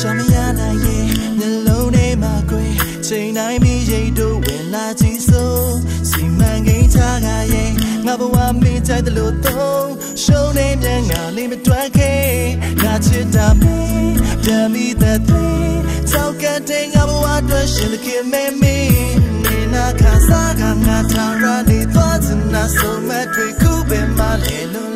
ရှာမရနိုင်ရင်နှလုံးထဲမှာကိုယ်ချိန်တိုင်းမိရိတ်တို့ဝင်လာကြည့်စို့စီမံကိန်းချကရဲ့ငါဘဝမင်းကြိုက်တယ်လို့သုံးရှုံးနေမြန်ငါလေးမတွက်ခဲ့ငါချစ်တာမင်းပြန်မိတဲ့သွေးကြောက်ကတဲ့ငါဘဝအတွက်ရှင်သခင်မဲမင်းနေနာခါစားကငါထားရနေသွားစနာဆုံးမဲ့တွေ့ခုပင်မလဲလွန်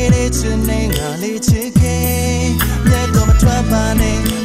ခိုင်မြဲတဲ့ချင်နဲ့ငါလေးချစ်ခဲ့မြတ်တော့မထွက်ပါနဲ့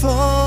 for